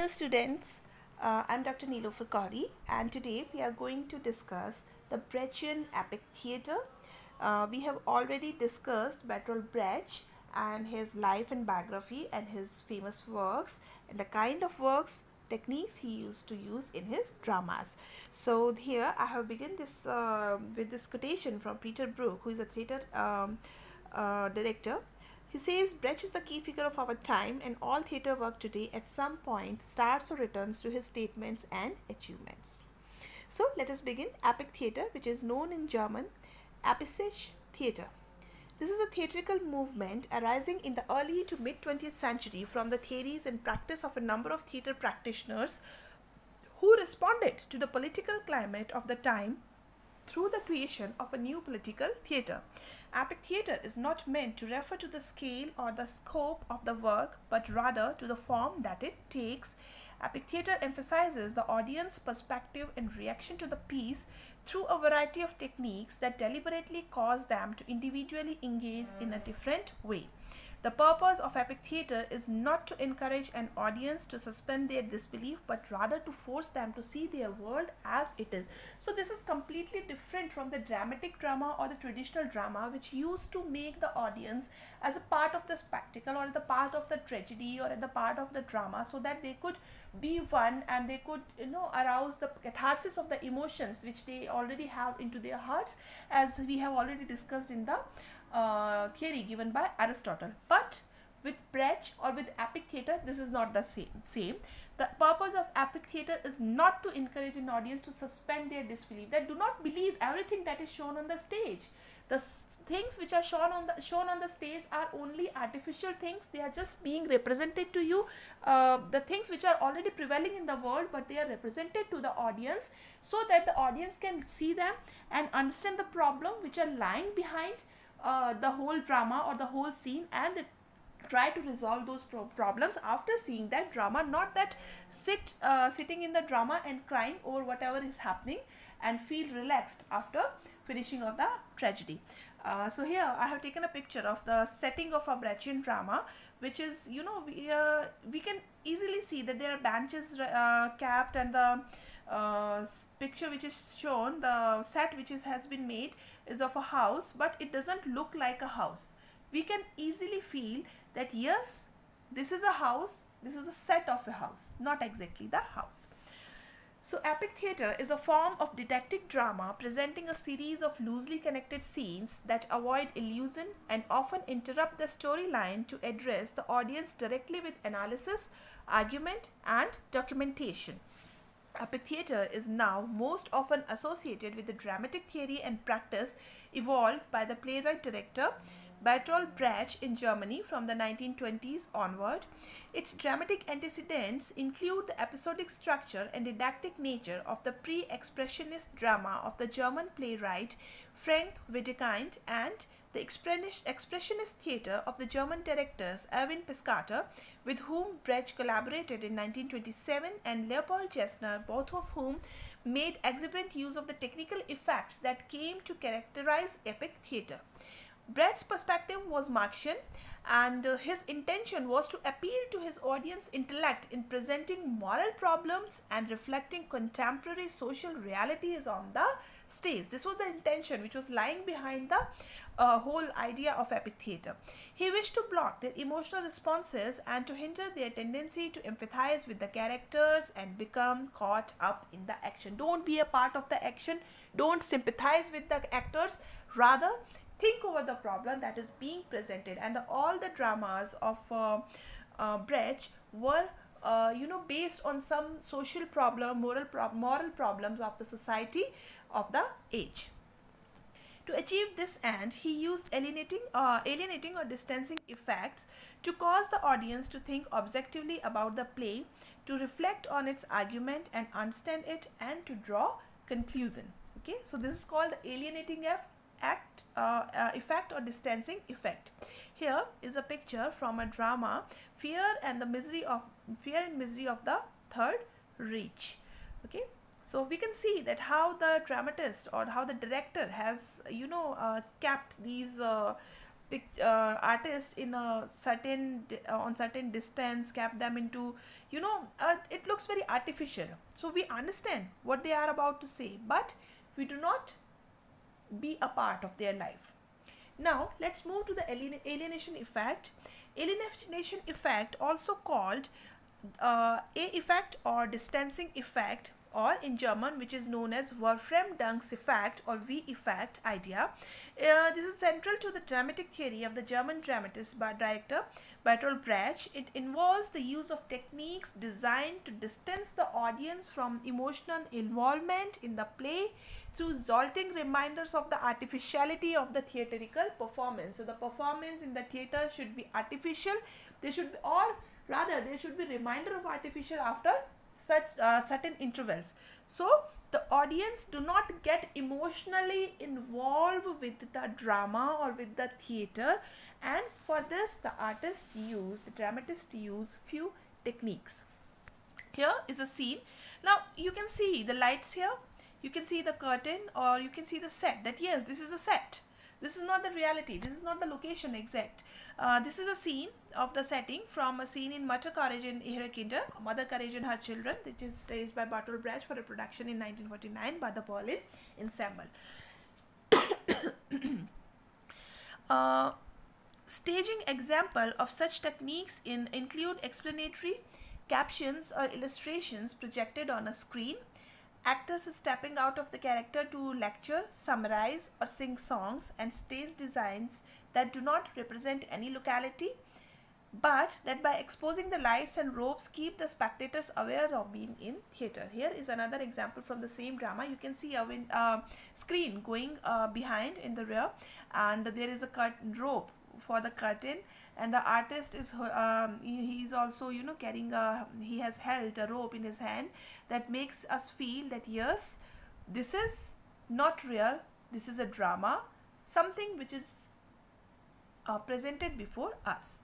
Hello students, uh, I'm Dr. Neelofar Kohri and today we are going to discuss the Brechtian epic theatre. Uh, we have already discussed Bertolt Brecht and his life and biography and his famous works and the kind of works techniques he used to use in his dramas. So here I have begun this uh, with this quotation from Peter Brook who is a theatre um, uh, director he says Brecht is the key figure of our time and all theatre work today at some point starts or returns to his statements and achievements. So let us begin epic theatre which is known in German Epische theatre. This is a theatrical movement arising in the early to mid 20th century from the theories and practice of a number of theatre practitioners who responded to the political climate of the time through the creation of a new political theatre. Epic theatre is not meant to refer to the scale or the scope of the work, but rather to the form that it takes. Epic theatre emphasizes the audience perspective and reaction to the piece through a variety of techniques that deliberately cause them to individually engage in a different way. The purpose of epic theatre is not to encourage an audience to suspend their disbelief but rather to force them to see their world as it is. So this is completely different from the dramatic drama or the traditional drama which used to make the audience as a part of the spectacle or the part of the tragedy or the part of the drama so that they could be one and they could you know arouse the catharsis of the emotions which they already have into their hearts as we have already discussed in the uh, theory given by Aristotle. But with Brecht or with epic theatre, this is not the same. same. The purpose of epic theatre is not to encourage an audience to suspend their disbelief. They do not believe everything that is shown on the stage. The things which are shown on the shown on the stage are only artificial things. They are just being represented to you. Uh, the things which are already prevailing in the world, but they are represented to the audience so that the audience can see them and understand the problem which are lying behind uh, the whole drama or the whole scene and try to resolve those pro problems after seeing that drama. Not that sit uh, sitting in the drama and crying over whatever is happening and feel relaxed after finishing of the tragedy. Uh, so here I have taken a picture of the setting of a Brechtian drama which is you know we, uh, we can easily see that there are benches uh, capped and the uh, picture which is shown the set which is, has been made is of a house but it doesn't look like a house we can easily feel that yes this is a house this is a set of a house not exactly the house so epic theatre is a form of didactic drama presenting a series of loosely connected scenes that avoid illusion and often interrupt the storyline to address the audience directly with analysis, argument and documentation. Epic theatre is now most often associated with the dramatic theory and practice evolved by the playwright-director Bertolt Brecht in Germany from the 1920s onward. Its dramatic antecedents include the episodic structure and didactic nature of the pre-expressionist drama of the German playwright Frank Wedekind and the expressionist theatre of the German directors Erwin Piscator, with whom Brecht collaborated in 1927, and Leopold Jessner, both of whom made exuberant use of the technical effects that came to characterize epic theatre. Brecht's perspective was Marxian and uh, his intention was to appeal to his audience intellect in presenting moral problems and reflecting contemporary social realities on the stage. This was the intention which was lying behind the uh, whole idea of epic theatre. He wished to block their emotional responses and to hinder their tendency to empathize with the characters and become caught up in the action. Don't be a part of the action. Don't sympathize with the actors. Rather, think over the problem that is being presented and the, all the dramas of uh, uh, Brecht were uh, you know based on some social problem moral pro moral problems of the society of the age to achieve this end, he used alienating, uh, alienating or distancing effects to cause the audience to think objectively about the play, to reflect on its argument and understand it and to draw conclusion. Okay, so this is called alienating act uh, uh, effect or distancing effect. Here is a picture from a drama, Fear and the Misery of Fear and Misery of the Third Reich. Okay, so we can see that how the dramatist or how the director has, you know, uh, kept these uh, uh, artist in a certain uh, on certain distance kept them into you know uh, it looks very artificial. So we understand what they are about to say but we do not be a part of their life. Now let's move to the alienation effect. Alienation effect also called uh, a effect or distancing effect or in German which is known as Verfremdungs effect or V effect idea. Uh, this is central to the dramatic theory of the German dramatist by director Bertolt Brecht. It involves the use of techniques designed to distance the audience from emotional involvement in the play through jolting reminders of the artificiality of the theatrical performance. So the performance in the theater should be artificial. They should be, or rather there should be reminder of artificial after such uh, certain intervals. So the audience do not get emotionally involved with the drama or with the theater. And for this the artist use the dramatist use few techniques. Here is a scene. Now you can see the lights here. You can see the curtain or you can see the set that yes this is a set this is not the reality. This is not the location exact. Uh, this is a scene of the setting from a scene in Mutter Courage in Kinder, Mother Courage and Her Children, which is staged by Bertolt Brecht for a production in 1949 by the Berlin Ensemble. uh, staging example of such techniques in include explanatory captions or illustrations projected on a screen Actors stepping out of the character to lecture, summarize or sing songs and stage designs that do not represent any locality but that by exposing the lights and ropes keep the spectators aware of being in theater. Here is another example from the same drama. You can see a uh, screen going uh, behind in the rear and there is a curtain rope for the curtain and the artist is um, he is also you know carrying a he has held a rope in his hand that makes us feel that yes this is not real this is a drama something which is uh, presented before us.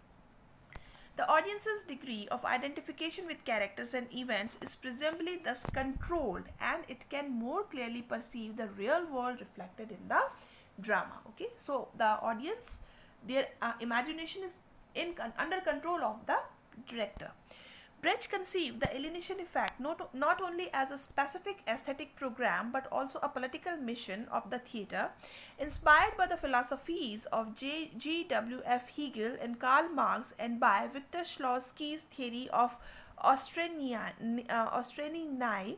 The audience's degree of identification with characters and events is presumably thus controlled and it can more clearly perceive the real world reflected in the drama okay? So the audience their uh, imagination is in under control of the director. Brecht conceived the alienation effect not, not only as a specific aesthetic program but also a political mission of the theatre, inspired by the philosophies of J. G. W. F. Hegel and Karl Marx and by Victor Shklovsky's theory of ostranenie, uh,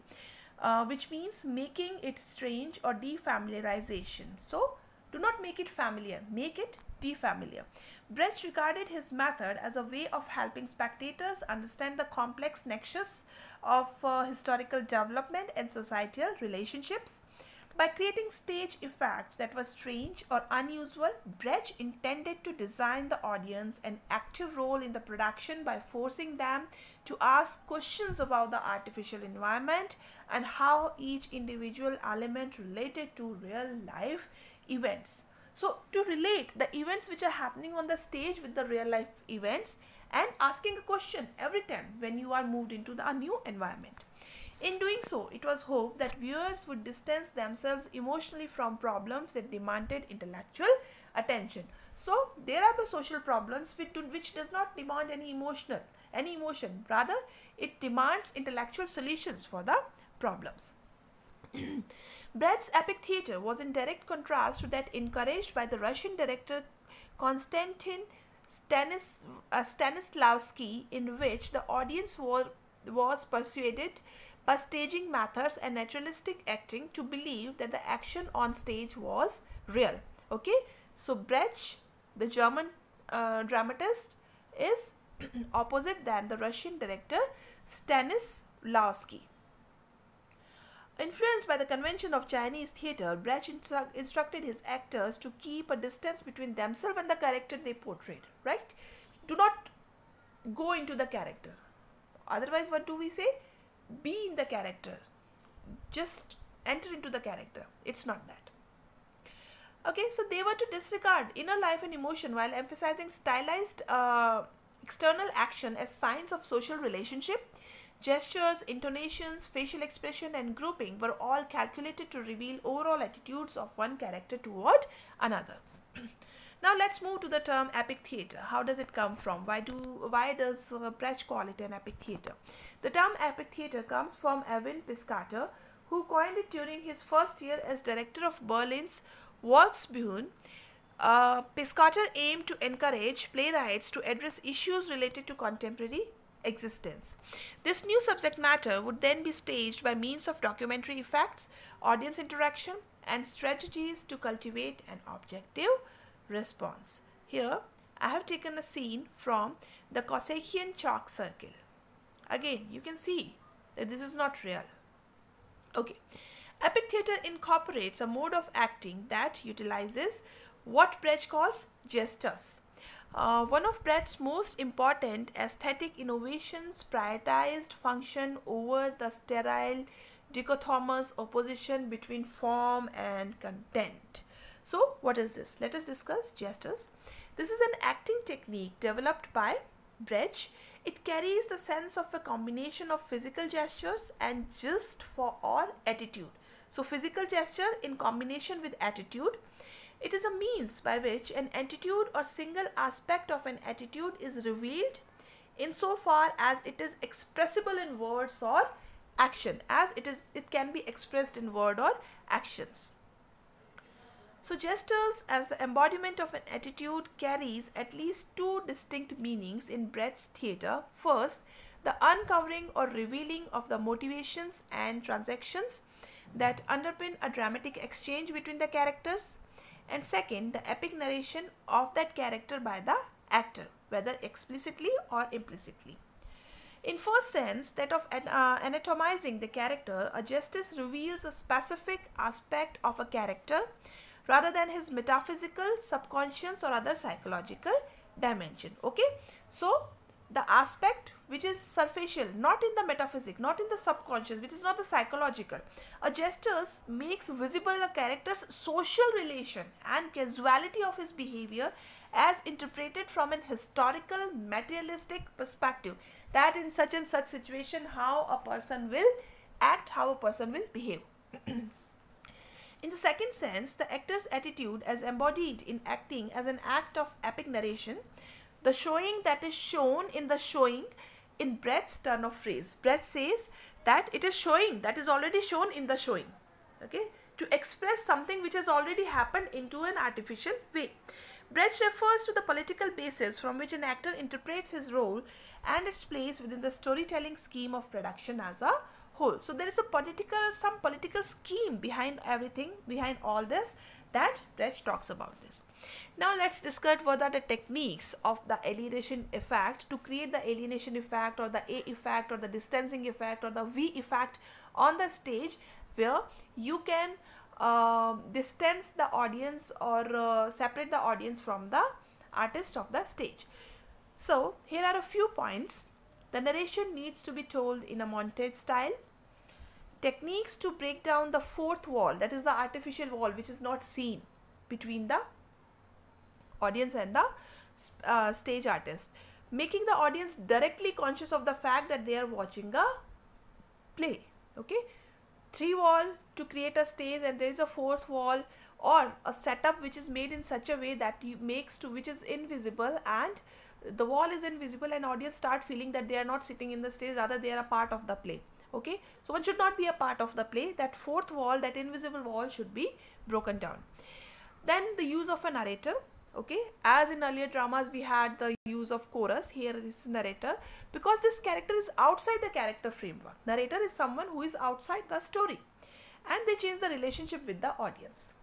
uh, which means making it strange or defamiliarization. So, do not make it familiar, make it defamiliar. Brecht regarded his method as a way of helping spectators understand the complex nexus of uh, historical development and societal relationships. By creating stage effects that were strange or unusual, Brecht intended to design the audience an active role in the production by forcing them to ask questions about the artificial environment and how each individual element related to real life events. So to relate the events which are happening on the stage with the real life events and asking a question every time when you are moved into the, a new environment. In doing so, it was hoped that viewers would distance themselves emotionally from problems that demanded intellectual attention. So, there are the social problems which, do, which does not demand any emotional, any emotion. Rather, it demands intellectual solutions for the problems. Brecht's epic theatre was in direct contrast to that encouraged by the Russian director Konstantin Stanis, uh, Stanislavski, in which the audience was, was persuaded by staging methods and naturalistic acting to believe that the action on stage was real. Okay, so Brecht, the German uh, dramatist, is opposite than the Russian director Stanislavski. Influenced by the convention of Chinese theatre, Brecht instru instructed his actors to keep a distance between themselves and the character they portrayed, right? Do not go into the character. Otherwise, what do we say? Be in the character. Just enter into the character. It's not that. Okay, so they were to disregard inner life and emotion while emphasizing stylized uh, external action as signs of social relationship Gestures, intonations, facial expression and grouping were all calculated to reveal overall attitudes of one character toward another. Now let's move to the term epic theater. How does it come from? Why do why does uh, Brecht call it an epic theater? The term epic theater comes from Erwin Piscator, who coined it during his first year as director of Berlin's Volksbühne. Uh, Piscator aimed to encourage playwrights to address issues related to contemporary existence. This new subject matter would then be staged by means of documentary effects, audience interaction, and strategies to cultivate an objective response. Here, I have taken a scene from the Caucasian chalk circle. Again, you can see that this is not real. Okay. Epic theatre incorporates a mode of acting that utilizes what Brecht calls gestus. Uh, one of Brecht's most important aesthetic innovations prioritized function over the sterile dichotomous opposition between form and content. So what is this? Let us discuss gestus. This is an acting technique developed by Brecht. It carries the sense of a combination of physical gestures and gist for or attitude. So physical gesture in combination with attitude. It is a means by which an attitude or single aspect of an attitude is revealed insofar as it is expressible in words or action as it is it can be expressed in word or actions. So gestus as the embodiment of an attitude carries at least two distinct meanings in Brecht's theatre. First, the uncovering or revealing of the motivations and transactions that underpin a dramatic exchange between the characters. And second, the epic narration of that character by the actor, whether explicitly or implicitly. In first sense, that of uh, anatomizing the character, a gestus reveals a specific aspect of a character rather than his metaphysical, subconscious or other psychological dimension. Okay. So, the aspect which is superficial, not in the metaphysic, not in the subconscious, which is not the psychological. A gesture makes visible a character's social relation and casuality of his behavior as interpreted from an historical materialistic perspective that in such and such situation how a person will act, how a person will behave. In the second sense, the actor's attitude as embodied in acting as an act of epic narration, the showing that is shown in the showing in Brecht's turn of phrase. Brecht says that it is showing that is already shown in the showing. Okay, to express something which has already happened into an artificial way. Brecht refers to the political basis from which an actor interprets his role and its place within the storytelling scheme of production as a whole. So there is a political, some political scheme behind everything, behind all this that Brecht talks about this. Now let's discuss what are the techniques of the alienation effect to create the alienation effect or the A effect or the distancing effect or the V effect on the stage where you can uh, distance the audience or uh, separate the audience from the artist of the stage. So here are a few points. The narration needs to be told in a montage style techniques to break down the fourth wall that is the artificial wall which is not seen between the audience and the uh, stage artist making the audience directly conscious of the fact that they are watching a play okay? Three wall to create a stage and there is a fourth wall or a setup which is made in such a way that you makes to which is invisible and the wall is invisible and audience start feeling that they are not sitting in the stage rather they are a part of the play okay? So one should not be a part of the play. That fourth wall that invisible wall should be broken down. Then the use of a narrator. Okay? As in earlier dramas we had the use of chorus. Here is narrator. Because this character is outside the character framework. Narrator is someone who is outside the story. And they change the relationship with the audience.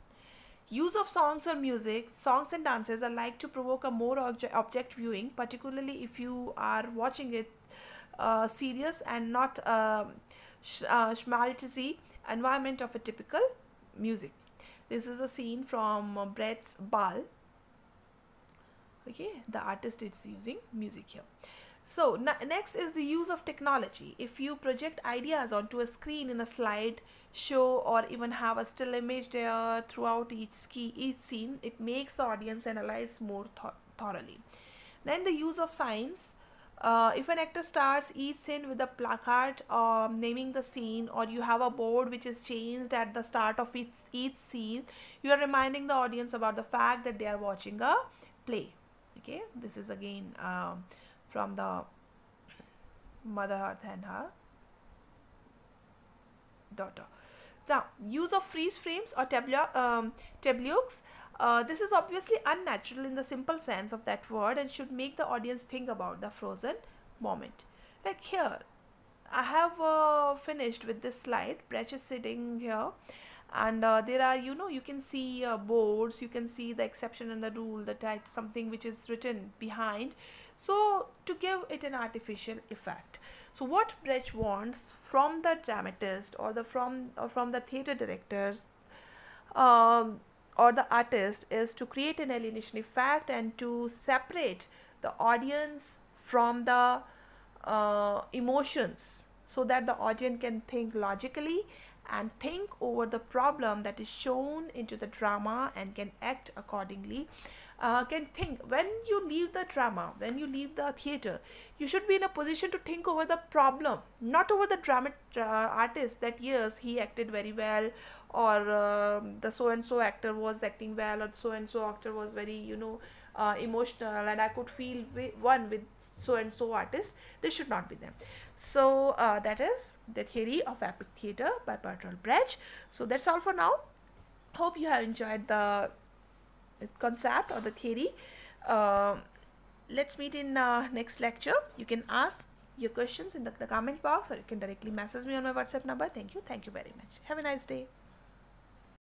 Use of songs or music songs and dances are like to provoke a more obje object viewing particularly if you are watching it uh, serious and not uh, sh uh, schmaltzy environment of a typical music. This is a scene from Brecht's Baal. Okay, the artist is using music here. So next is the use of technology. If you project ideas onto a screen in a slide show or even have a still image there throughout each each scene, it makes the audience analyze more th thoroughly. Then the use of signs uh, if an actor starts each scene with a placard um, naming the scene or you have a board which is changed at the start of each, each scene. You are reminding the audience about the fact that they are watching a play. Okay? This is again um, from the mother earth and her daughter. Now use of freeze frames or tableau um, tableaux uh, this is obviously unnatural in the simple sense of that word and should make the audience think about the frozen moment. Like here, I have uh, finished with this slide. Brecht is sitting here and uh, there are you know you can see uh, boards you can see the exception and the rule the type something which is written behind so to give it an artificial effect so what Brecht wants from the dramatist or the from or from the theater directors um, or the artist is to create an alienation effect and to separate the audience from the uh, emotions so that the audience can think logically and think over the problem that is shown into the drama and can act accordingly uh, can think when you leave the drama when you leave the theater you should be in a position to think over the problem not over the drama uh, artist that yes he acted very well or uh, the so and so actor was acting well or so and so actor was very you know uh, emotional and I could feel one with so and so artist this should not be them. So uh, that is the theory of epic theater by Bertolt Brecht. So that's all for now. Hope you have enjoyed the concept or the theory uh, let's meet in uh, next lecture. You can ask your questions in the, the comment box or you can directly message me on my whatsapp number. Thank you. Thank you very much. Have a nice day